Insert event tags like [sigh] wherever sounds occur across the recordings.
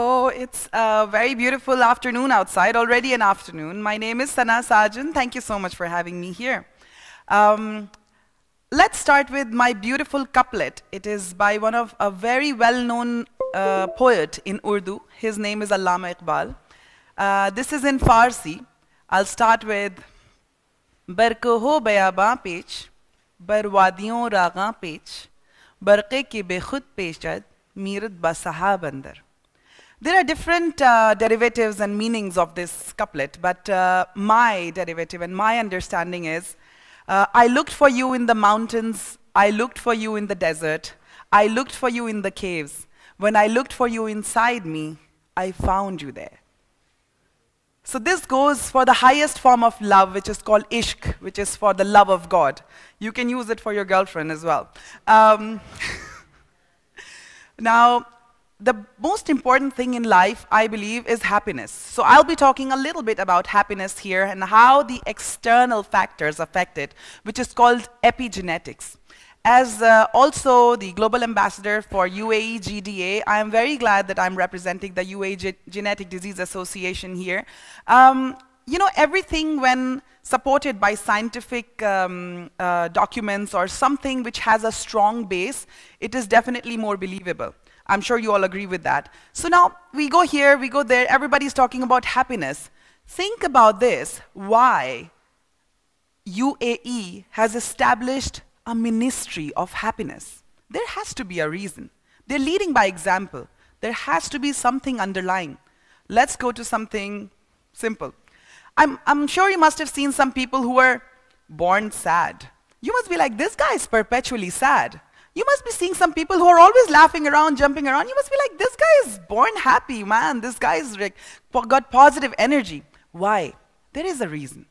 So it's a very beautiful afternoon outside, already an afternoon. My name is Sana Sajan. Thank you so much for having me here. Um, let's start with my beautiful couplet. It is by one of a very well-known uh, poet in Urdu. His name is Allama Iqbal. Uh, this is in Farsi. I'll start with Barko ho bayaba pech, bar wadiyon pech, barqe ke bekhud pechad, mirat ba sahab andar there are different uh, derivatives and meanings of this couplet, but uh, my derivative and my understanding is uh, I looked for you in the mountains, I looked for you in the desert, I looked for you in the caves. When I looked for you inside me, I found you there. So this goes for the highest form of love, which is called ishq, which is for the love of God. You can use it for your girlfriend as well. Um, [laughs] now, the most important thing in life, I believe, is happiness. So I'll be talking a little bit about happiness here and how the external factors affect it, which is called epigenetics. As uh, also the global ambassador for UAE GDA, I am very glad that I'm representing the UAE Ge Genetic Disease Association here. Um, you know, everything when supported by scientific um, uh, documents or something which has a strong base, it is definitely more believable. I'm sure you all agree with that. So now we go here, we go there, everybody's talking about happiness. Think about this, why UAE has established a ministry of happiness. There has to be a reason. They're leading by example. There has to be something underlying. Let's go to something simple. I'm, I'm sure you must have seen some people who were born sad. You must be like, this guy is perpetually sad. You must be seeing some people who are always laughing around, jumping around. You must be like, this guy is born happy, man. This guy is like, got positive energy. Why? There is a reason.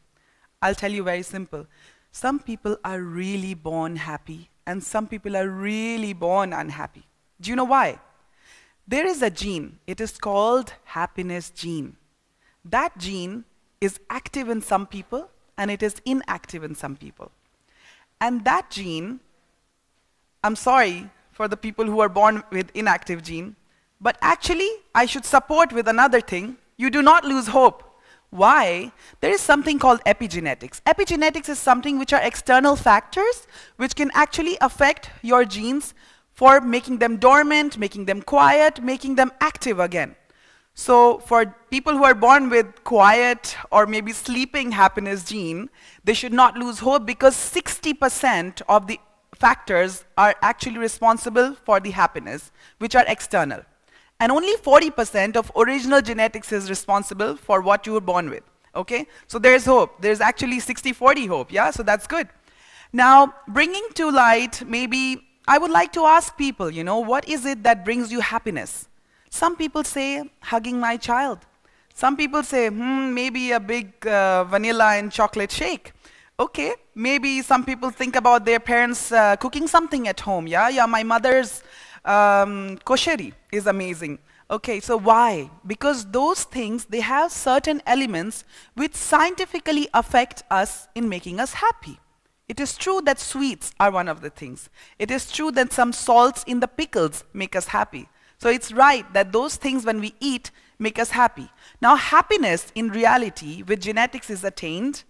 I'll tell you very simple. Some people are really born happy, and some people are really born unhappy. Do you know why? There is a gene. It is called happiness gene. That gene is active in some people, and it is inactive in some people. And that gene I'm sorry for the people who are born with inactive gene, but actually I should support with another thing. You do not lose hope. Why? There is something called epigenetics. Epigenetics is something which are external factors which can actually affect your genes for making them dormant, making them quiet, making them active again. So for people who are born with quiet or maybe sleeping happiness gene, they should not lose hope because 60% of the factors are actually responsible for the happiness, which are external. And only 40% of original genetics is responsible for what you were born with. Okay? So there's hope. There's actually 60-40 hope. Yeah? So that's good. Now, bringing to light, maybe I would like to ask people, you know, what is it that brings you happiness? Some people say, hugging my child. Some people say, hmm, maybe a big uh, vanilla and chocolate shake. Okay, maybe some people think about their parents uh, cooking something at home. Yeah, yeah, my mother's um, kosheri is amazing. Okay, so why? Because those things, they have certain elements which scientifically affect us in making us happy. It is true that sweets are one of the things. It is true that some salts in the pickles make us happy. So it's right that those things when we eat make us happy. Now happiness in reality with genetics is attained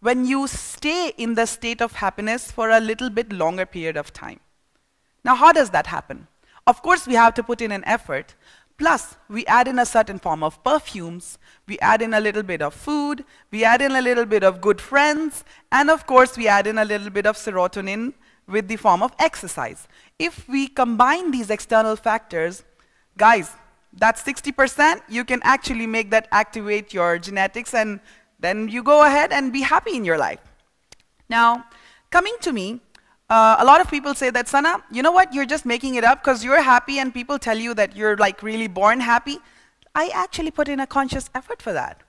when you stay in the state of happiness for a little bit longer period of time. Now, how does that happen? Of course, we have to put in an effort. Plus, we add in a certain form of perfumes, we add in a little bit of food, we add in a little bit of good friends, and of course, we add in a little bit of serotonin with the form of exercise. If we combine these external factors, guys, that's 60%, you can actually make that activate your genetics and then you go ahead and be happy in your life. Now, coming to me, uh, a lot of people say that, Sana, you know what, you're just making it up because you're happy and people tell you that you're like really born happy. I actually put in a conscious effort for that.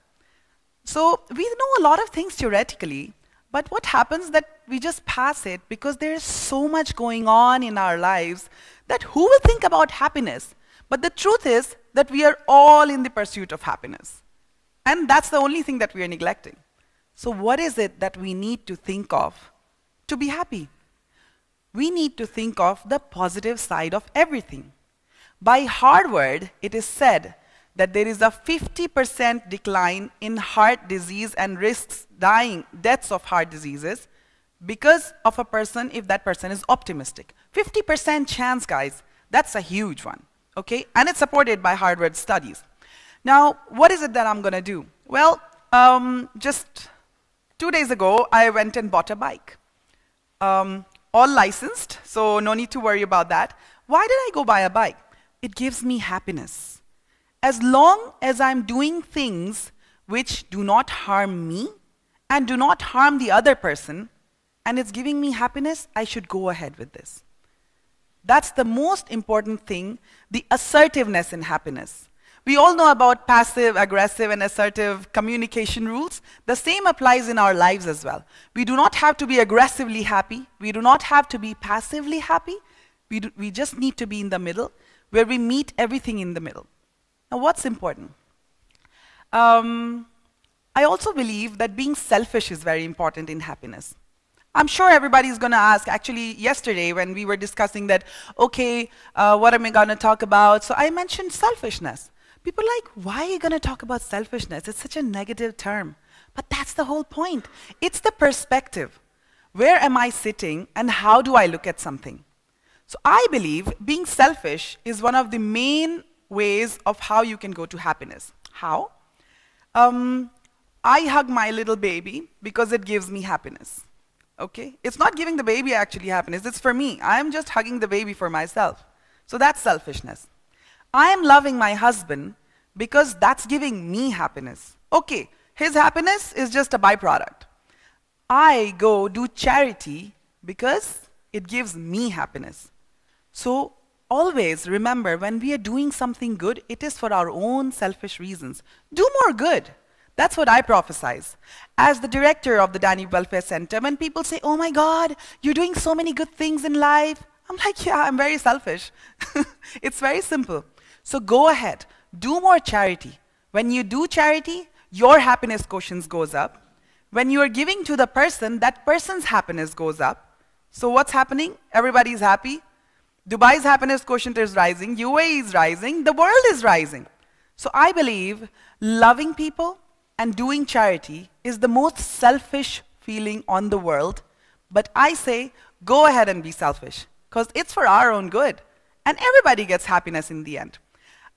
So we know a lot of things theoretically, but what happens that we just pass it because there's so much going on in our lives that who will think about happiness? But the truth is that we are all in the pursuit of happiness. And that's the only thing that we are neglecting. So what is it that we need to think of to be happy? We need to think of the positive side of everything. By Harvard, it is said that there is a 50% decline in heart disease and risks dying, deaths of heart diseases because of a person if that person is optimistic. 50% chance, guys, that's a huge one, okay? And it's supported by Harvard studies. Now, what is it that I'm gonna do? Well, um, just two days ago, I went and bought a bike. Um, all licensed, so no need to worry about that. Why did I go buy a bike? It gives me happiness. As long as I'm doing things which do not harm me and do not harm the other person, and it's giving me happiness, I should go ahead with this. That's the most important thing, the assertiveness in happiness. We all know about passive, aggressive, and assertive communication rules. The same applies in our lives as well. We do not have to be aggressively happy. We do not have to be passively happy. We, do, we just need to be in the middle, where we meet everything in the middle. Now, what's important? Um, I also believe that being selfish is very important in happiness. I'm sure everybody's going to ask, actually, yesterday when we were discussing that, okay, uh, what am I going to talk about? So I mentioned selfishness. People are like, why are you going to talk about selfishness? It's such a negative term. But that's the whole point. It's the perspective. Where am I sitting and how do I look at something? So I believe being selfish is one of the main ways of how you can go to happiness. How? Um, I hug my little baby because it gives me happiness. Okay? It's not giving the baby actually happiness, it's for me. I'm just hugging the baby for myself. So that's selfishness. I am loving my husband because that's giving me happiness. Okay, his happiness is just a byproduct. I go do charity because it gives me happiness. So always remember when we are doing something good, it is for our own selfish reasons. Do more good. That's what I prophesize. As the director of the Danube Welfare Center, when people say, oh my God, you're doing so many good things in life, I'm like, yeah, I'm very selfish. [laughs] it's very simple. So go ahead, do more charity. When you do charity, your happiness quotient goes up. When you are giving to the person, that person's happiness goes up. So what's happening? Everybody's happy. Dubai's happiness quotient is rising. UAE is rising. The world is rising. So I believe loving people and doing charity is the most selfish feeling on the world. But I say, go ahead and be selfish because it's for our own good. And everybody gets happiness in the end.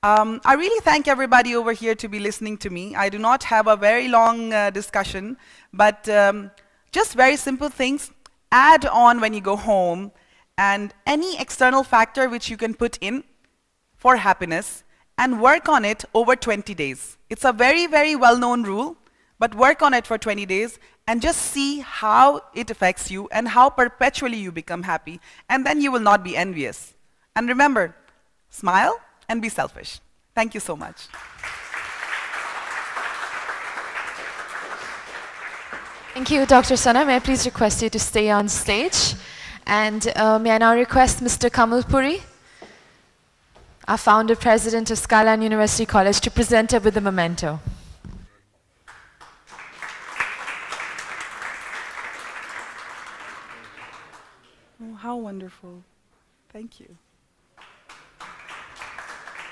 Um, I really thank everybody over here to be listening to me. I do not have a very long uh, discussion, but um, just very simple things. Add on when you go home, and any external factor which you can put in for happiness, and work on it over 20 days. It's a very, very well-known rule, but work on it for 20 days and just see how it affects you and how perpetually you become happy, and then you will not be envious. And remember, smile, and be selfish. Thank you so much. Thank you, Dr. Sana. May I please request you to stay on stage? And uh, may I now request Mr. Kamal Puri, our founder president of Skyline University College, to present us with a memento. Oh, how wonderful. Thank you.